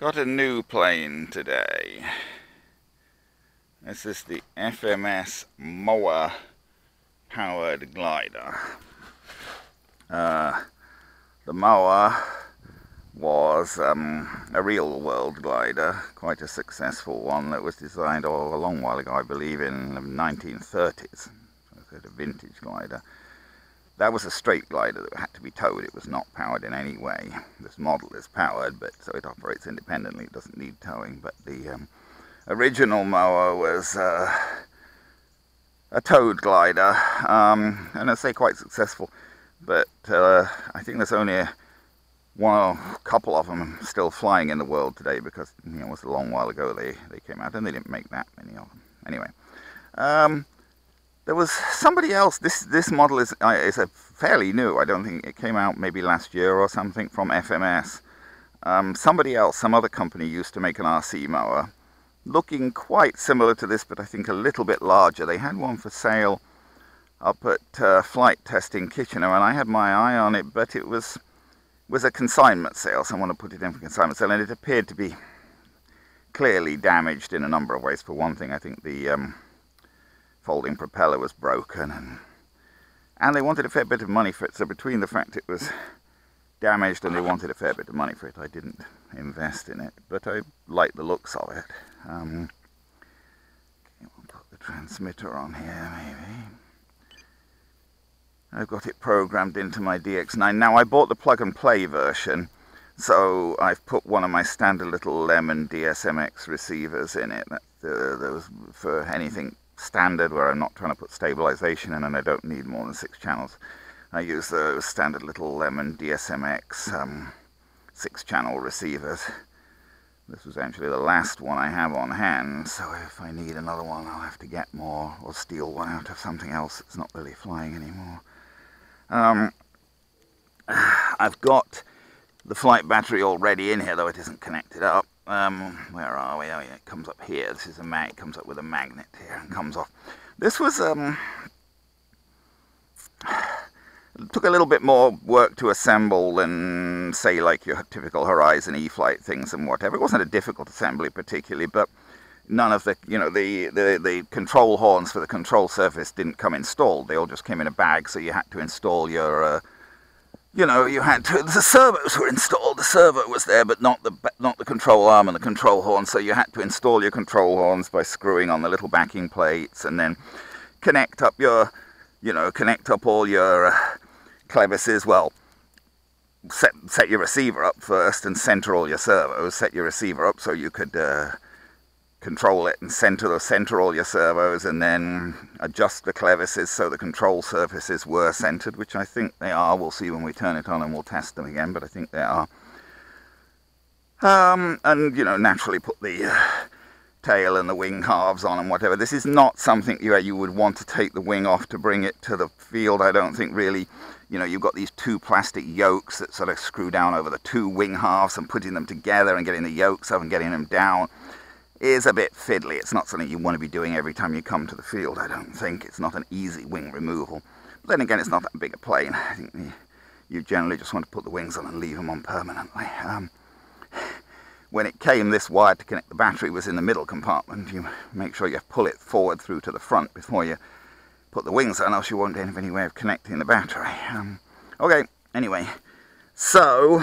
Got a new plane today. This is the FMS Moa powered glider. Uh, the Moa was um, a real world glider, quite a successful one that was designed a long while ago, I believe in the 1930s. So it's a vintage glider. That was a straight glider that had to be towed. It was not powered in any way. This model is powered, but so it operates independently. It doesn't need towing. But the um, original Moa was uh, a towed glider, um, and I say quite successful. But uh, I think there's only a, one, couple of them still flying in the world today because you know, it was a long while ago they, they came out and they didn't make that many of them. Anyway. Um, there was somebody else. This this model is uh, is a fairly new. I don't think it came out maybe last year or something from FMS. Um, somebody else, some other company, used to make an RC Moa, looking quite similar to this, but I think a little bit larger. They had one for sale up at uh, Flight Testing Kitchener, and I had my eye on it, but it was was a consignment sale. Someone had put it in for consignment sale, and it appeared to be clearly damaged in a number of ways. For one thing, I think the um, folding propeller was broken and and they wanted a fair bit of money for it. So between the fact it was damaged and they wanted a fair bit of money for it I didn't invest in it but I like the looks of it. Um, okay, we'll put the transmitter on here maybe. I've got it programmed into my DX9 now I bought the plug and play version so I've put one of my standard little Lemon DSMX receivers in it. That uh, for anything standard where I'm not trying to put stabilization in and I don't need more than six channels. I use those standard little Lemon DSMX um, six channel receivers. This was actually the last one I have on hand, so if I need another one I'll have to get more or steal one out of something else that's not really flying anymore. Um, I've got the flight battery already in here, though it isn't connected up. Um, where are we? Oh yeah, it comes up here. This is a mag. It comes up with a magnet here and comes off. This was um, took a little bit more work to assemble than say like your typical Horizon E-flite things and whatever. It wasn't a difficult assembly particularly, but none of the you know the, the the control horns for the control surface didn't come installed. They all just came in a bag, so you had to install your uh, you know, you had to, the servos were installed, the servo was there, but not the, not the control arm and the control horn, so you had to install your control horns by screwing on the little backing plates and then connect up your, you know, connect up all your uh, clevises, well, set, set your receiver up first and center all your servos, set your receiver up so you could uh, control it and center center all your servos and then adjust the clevises so the control surfaces were centered which I think they are. We'll see when we turn it on and we'll test them again but I think they are. Um, and you know naturally put the uh, tail and the wing halves on and whatever. This is not something you, you would want to take the wing off to bring it to the field. I don't think really you know you've got these two plastic yokes that sort of screw down over the two wing halves and putting them together and getting the yokes up and getting them down is a bit fiddly. It's not something you want to be doing every time you come to the field, I don't think. It's not an easy wing removal. But then again, it's not that big a plane. I think you generally just want to put the wings on and leave them on permanently. Um, when it came, this wire to connect the battery was in the middle compartment. You make sure you pull it forward through to the front before you put the wings on, else you won't have any way of connecting the battery. Um, okay, anyway, so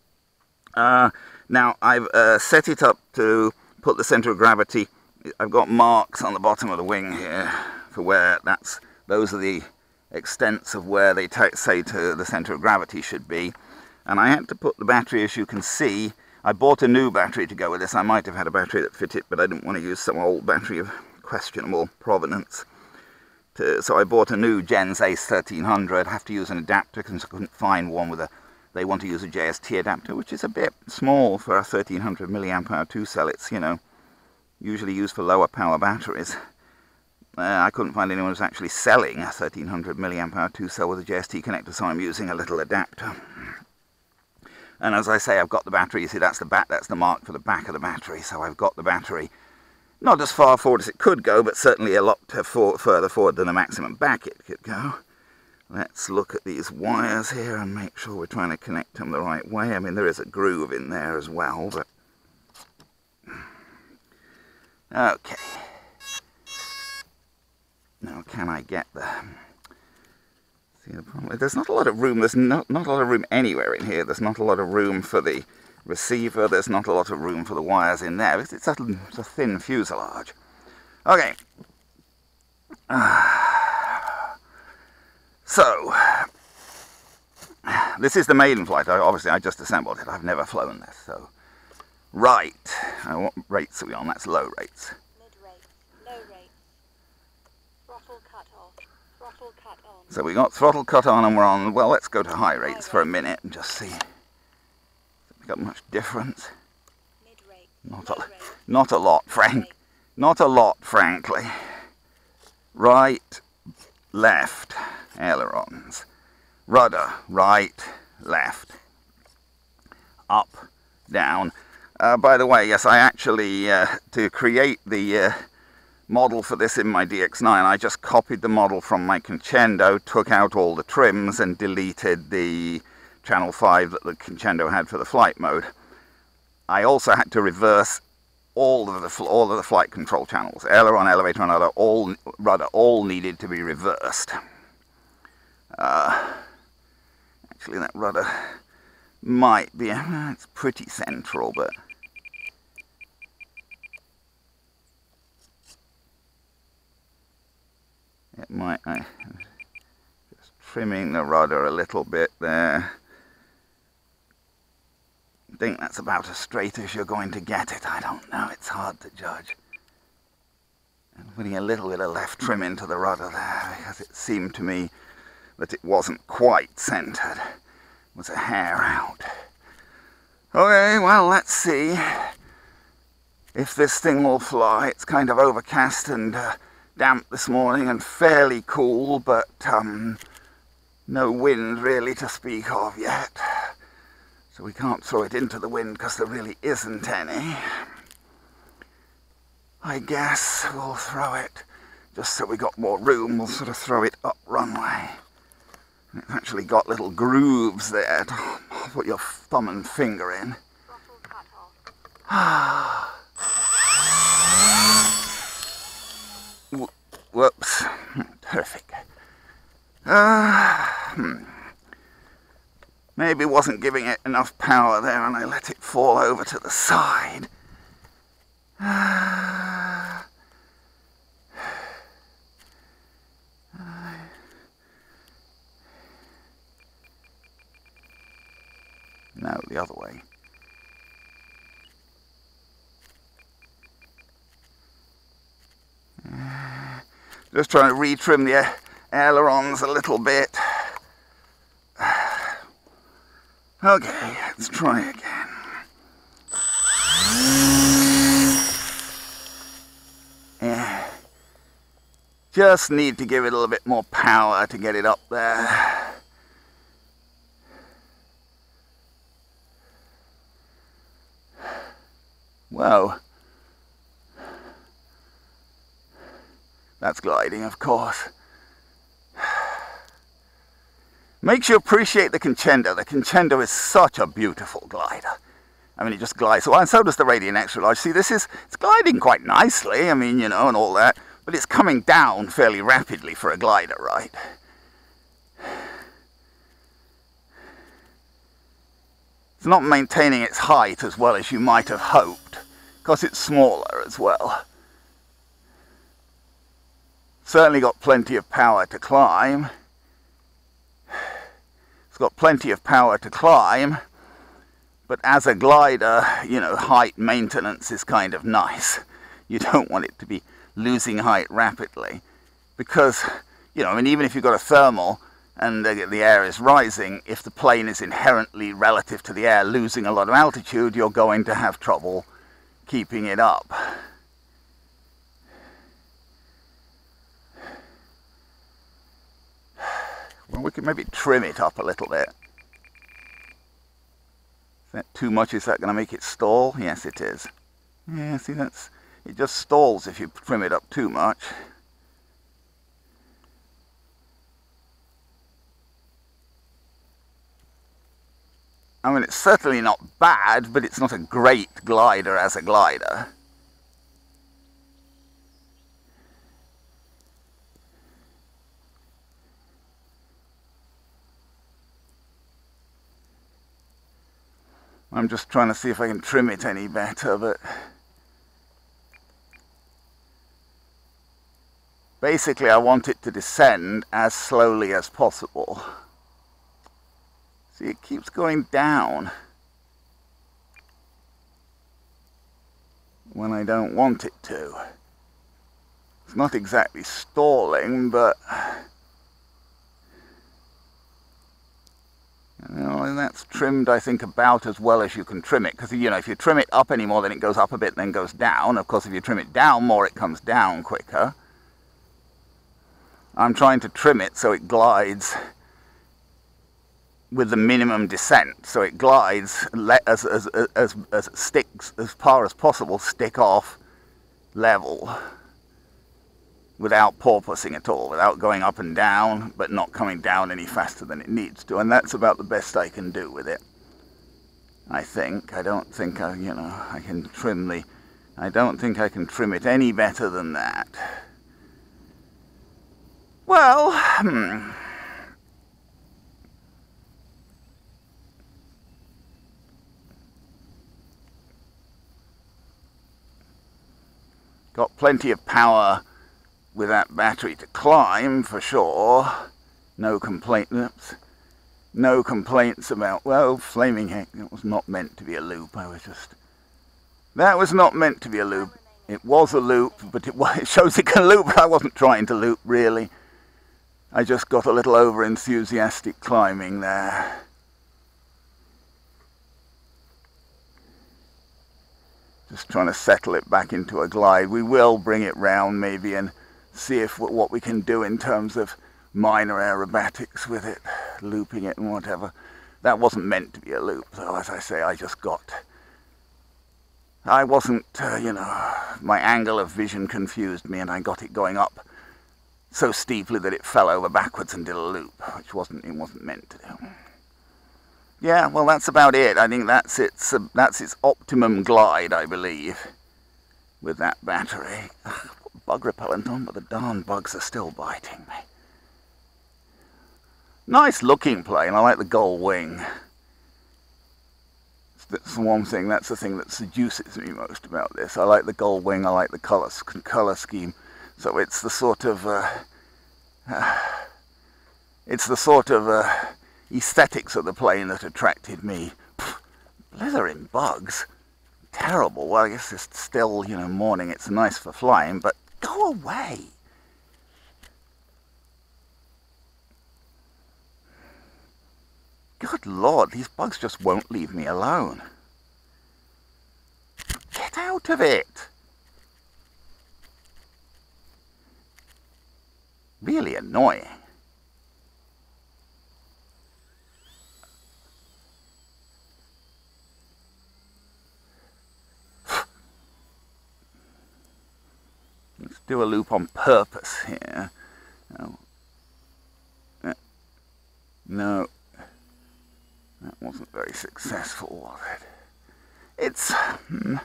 uh, now I've uh, set it up to put the center of gravity. I've got marks on the bottom of the wing here for where that's, those are the extents of where they say to the center of gravity should be. And I had to put the battery, as you can see, I bought a new battery to go with this. I might have had a battery that fit it, but I didn't want to use some old battery of questionable provenance. To, so I bought a new Gens Ace 1300. I have to use an adapter because I couldn't find one with a they want to use a JST adapter, which is a bit small for a 1300 milliamp hour 2 cell. It's, you know, usually used for lower power batteries. Uh, I couldn't find anyone who's actually selling a 1300 milliamp hour 2 cell with a JST connector, so I'm using a little adapter. And as I say, I've got the battery. You see, that's the back, that's the mark for the back of the battery. So I've got the battery, not as far forward as it could go, but certainly a lot further forward than the maximum back it could go. Let's look at these wires here and make sure we're trying to connect them the right way. I mean, there is a groove in there as well, but Okay. Now, can I get the... See the problem? There's not a lot of room. There's not, not a lot of room anywhere in here. There's not a lot of room for the receiver. There's not a lot of room for the wires in there. It's, it's, a, it's a thin fuselage. Okay. Ah. So, this is the maiden flight. I, obviously, I just assembled it. I've never flown this, so... Right. Uh, what rates are we on? That's low rates. Mid rate. Low rate. Throttle cut off. Throttle cut on. So we got throttle cut on and we're on, well, let's go to high rates for a minute and just see. Got much difference? Not a, not a lot, Frank. Not a lot, frankly. Right, left, ailerons. Rudder, right, left. Up, down. Uh, by the way, yes, I actually, uh, to create the uh, model for this in my DX9, I just copied the model from my Conscendo, took out all the trims and deleted the channel 5 that the Conscendo had for the flight mode. I also had to reverse all of the all of the flight control channels, aileron, elevator, and rudder, all rudder, all needed to be reversed. Uh, actually, that rudder might be it's pretty central, but it might. I, just trimming the rudder a little bit there. I think that's about as straight as you're going to get it. I don't know. It's hard to judge. And putting a little bit of left trim into the rudder there because it seemed to me that it wasn't quite centered. Was a hair out. Okay, well, let's see if this thing will fly. It's kind of overcast and uh, damp this morning and fairly cool, but um, no wind really to speak of yet. So we can't throw it into the wind because there really isn't any. I guess we'll throw it, just so we got more room, we'll sort of throw it up runway. And It's actually got little grooves there to put your thumb and finger in. Whoops. Perfect. Uh, hmm. Maybe wasn't giving it enough power there and I let it fall over to the side. Ah. No, the other way. Just trying to retrim the ailerons a little bit. Okay, let's try again. Yeah. Just need to give it a little bit more power to get it up there. Whoa. That's gliding, of course. Makes you appreciate the Conscendo. The Conscendo is such a beautiful glider. I mean, it just glides. Well, and so does the Radian Extra Large. See, this is, it's gliding quite nicely, I mean, you know, and all that. But it's coming down fairly rapidly for a glider, right? It's not maintaining its height as well as you might have hoped, because it's smaller as well. Certainly got plenty of power to climb. It's got plenty of power to climb, but as a glider, you know, height maintenance is kind of nice. You don't want it to be losing height rapidly because, you know, I mean, even if you've got a thermal and the, the air is rising, if the plane is inherently relative to the air losing a lot of altitude, you're going to have trouble keeping it up. Well, we could maybe trim it up a little bit. Is that too much? Is that going to make it stall? Yes, it is. Yeah, see, that's it just stalls if you trim it up too much. I mean, it's certainly not bad, but it's not a great glider as a glider. I'm just trying to see if I can trim it any better, but... Basically, I want it to descend as slowly as possible. See, it keeps going down when I don't want it to. It's not exactly stalling, but that's trimmed, I think, about as well as you can trim it. Because, you know, if you trim it up any more, then it goes up a bit, then goes down. Of course, if you trim it down more, it comes down quicker. I'm trying to trim it so it glides with the minimum descent. So it glides as, as, as, as sticks as far as possible, stick off level without porpoising at all, without going up and down, but not coming down any faster than it needs to. And that's about the best I can do with it. I think. I don't think I, you know, I can trim the, I don't think I can trim it any better than that. Well, hmm. Got plenty of power with that battery to climb for sure. No complaints. No complaints about, well, flaming heck, that was not meant to be a loop. I was just, that was not meant to be a loop. It was a loop, but it, it shows it can loop, I wasn't trying to loop really. I just got a little over enthusiastic climbing there. Just trying to settle it back into a glide. We will bring it round maybe and see if what we can do in terms of minor aerobatics with it, looping it and whatever. That wasn't meant to be a loop, though, as I say, I just got... I wasn't, uh, you know, my angle of vision confused me and I got it going up so steeply that it fell over backwards and did a loop, which wasn't, it wasn't meant to do. Yeah, well, that's about it. I think that's its, uh, that's its optimum glide, I believe, with that battery bug repellent on, but the darn bugs are still biting me. Nice looking plane, I like the gull wing. That's the one thing, that's the thing that seduces me most about this. I like the gold wing, I like the colour, colour scheme. So it's the sort of, uh, uh, it's the sort of uh, aesthetics of the plane that attracted me. Blithering bugs terrible. Well, I guess it's still, you know, morning. It's nice for flying, but Go away. Good Lord, these bugs just won't leave me alone. Get out of it! Really annoying. Do a loop on purpose here. No. No. That wasn't very successful, was it? It's... Hmm,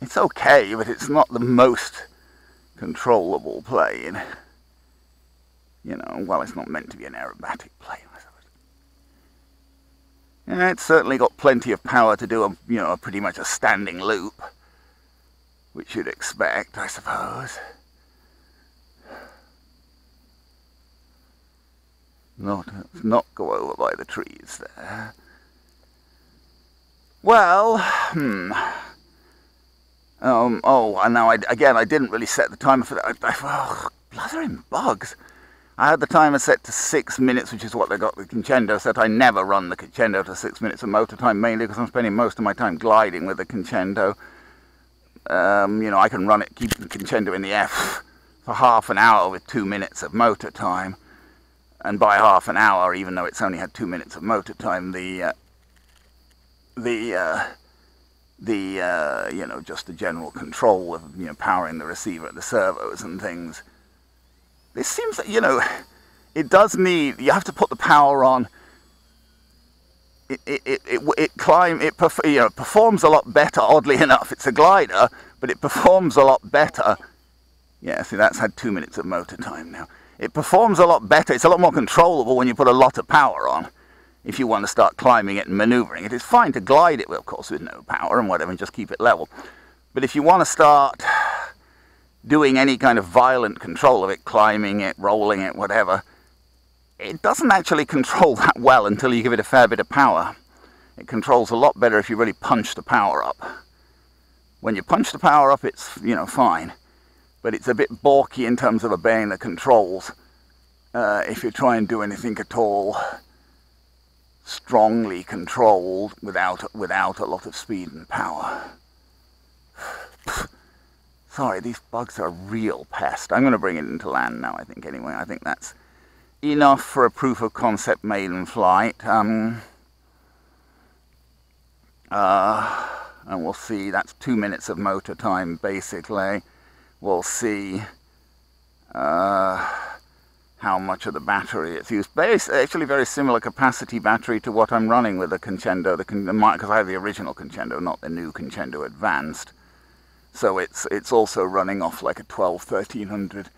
it's okay, but it's not the most controllable plane. You know, well, it's not meant to be an aerobatic plane, I suppose. Yeah, it's certainly got plenty of power to do a, you know, pretty much a standing loop which you'd expect, I suppose. Not, not go over by the trees there. Well, hmm. Um, oh, and now I, again, I didn't really set the timer for that. I, I, oh, blathering bugs. I had the timer set to six minutes, which is what they got the Conscendo set. I never run the Conscendo to six minutes of motor time, mainly because I'm spending most of my time gliding with the Conscendo. Um, you know, I can run it, keep the Conscendo in the F for half an hour with two minutes of motor time. And by half an hour, even though it's only had two minutes of motor time, the, uh, the, uh, the, uh, you know, just the general control of, you know, powering the receiver at the servos and things. This seems, that, you know, it does need, you have to put the power on it, it, it, it, climb, it you know, performs a lot better, oddly enough. It's a glider, but it performs a lot better. Yeah, see, that's had two minutes of motor time now. It performs a lot better. It's a lot more controllable when you put a lot of power on. if you want to start climbing it and maneuvering it. It's fine to glide it, of course, with no power and whatever, and just keep it level. But if you want to start doing any kind of violent control of it, climbing it, rolling it, whatever, it doesn't actually control that well until you give it a fair bit of power. It controls a lot better if you really punch the power up. When you punch the power up, it's, you know, fine. But it's a bit balky in terms of obeying the controls uh, if you try and do anything at all strongly controlled without, without a lot of speed and power. Sorry, these bugs are a real pest. I'm going to bring it into land now, I think, anyway. I think that's enough for a proof of concept maiden flight. Um, uh, and we'll see, that's two minutes of motor time, basically. We'll see uh, how much of the battery it's used. It's actually very similar capacity battery to what I'm running with the Conscendo, because I have the original Conscendo, not the new Conscendo Advanced. So it's it's also running off like a 12, 1300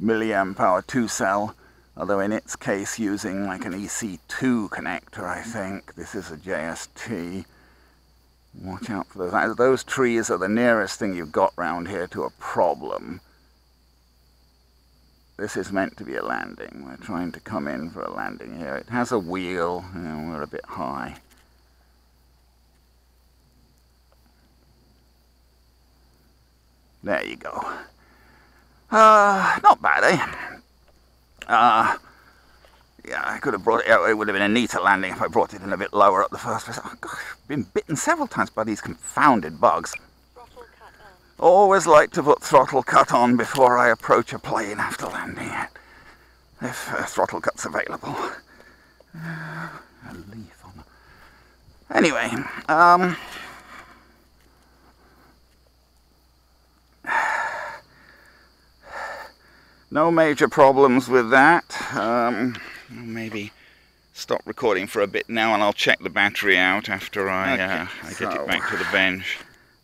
milliamp hour two cell, although in its case using like an EC2 connector, I think. This is a JST. Watch out for those. Those trees are the nearest thing you've got round here to a problem. This is meant to be a landing. We're trying to come in for a landing here. It has a wheel. Know, we're a bit high. There you go. Uh, not bad, eh? Uh, yeah, I could have brought it out. It would have been a neater landing if I brought it in a bit lower up the first place. Oh, gosh, I've been bitten several times by these confounded bugs. Always like to put throttle cut on before I approach a plane after landing it. If uh, throttle cut's available. Uh, a leaf on. Anyway, um... no major problems with that. Um, maybe stop recording for a bit now and I'll check the battery out after I, okay, uh, I so get it back to the bench.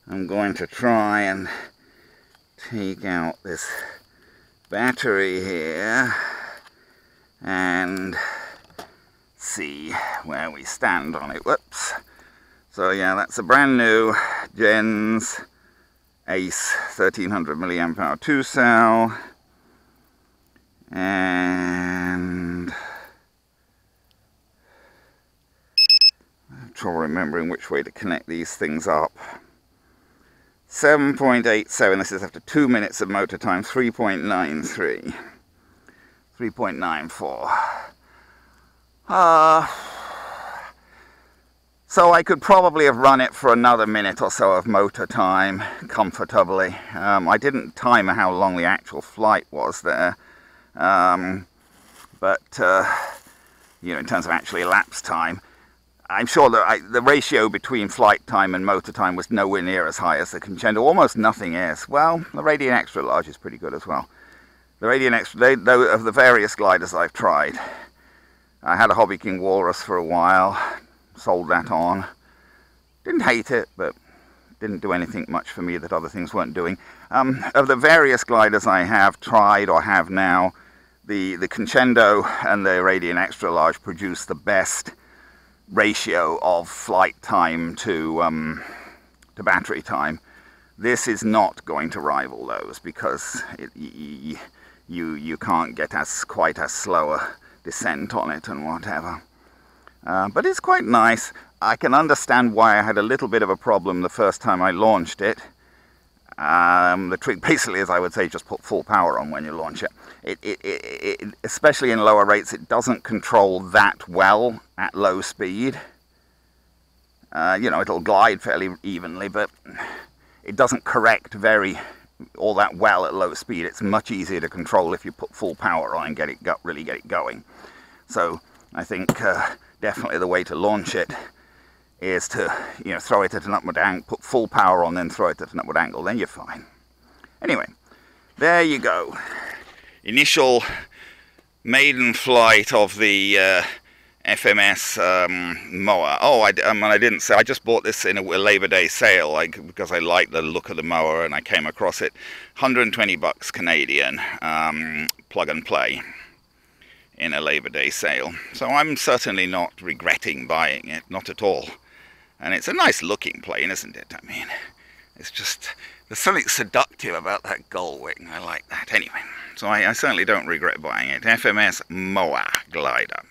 I'm going to try and take out this battery here and see where we stand on it. Whoops. So yeah, that's a brand new Gens Ace 1300 milliamp hour 2 cell and trouble remembering which way to connect these things up 7.87 this is after 2 minutes of motor time 3.93 3.94 uh, so I could probably have run it for another minute or so of motor time comfortably. Um, I didn't time how long the actual flight was there. Um, but, uh, you know, in terms of actually elapsed time, I'm sure that I, the ratio between flight time and motor time was nowhere near as high as the Conscendo. Almost nothing is. Well, the Radian Extra Large is pretty good as well. The Radian Extra, they, they, of the various gliders I've tried, I had a Hobby King Walrus for a while, sold that on. Didn't hate it, but didn't do anything much for me that other things weren't doing. Um, of the various gliders I have tried or have now, the, the Conscendo and the Radian Extra Large produce the best ratio of flight time to, um, to battery time. This is not going to rival those because it, you, you can't get as quite as slow a descent on it and whatever. Uh, but it's quite nice. I can understand why I had a little bit of a problem the first time I launched it. Um, the trick basically is, I would say, just put full power on when you launch it. It, it, it. Especially in lower rates, it doesn't control that well at low speed. Uh, you know, it'll glide fairly evenly, but it doesn't correct very all that well at low speed. It's much easier to control if you put full power on and get it really get it going. So I think uh, definitely the way to launch it is to you know throw it at an upward angle, put full power on, then throw it at an upward angle, then you're fine. Anyway, there you go. Initial maiden flight of the uh, FMS um, Moa. Oh, I, um, I didn't say, I just bought this in a, a Labor Day sale like, because I like the look of the Moa and I came across it. 120 bucks Canadian, um, plug and play. in a Labor Day sale. So I'm certainly not regretting buying it, not at all. And it's a nice looking plane, isn't it? I mean, it's just, there's something seductive about that gull wing. I like that. Anyway, so I, I certainly don't regret buying it. FMS Moa Glider.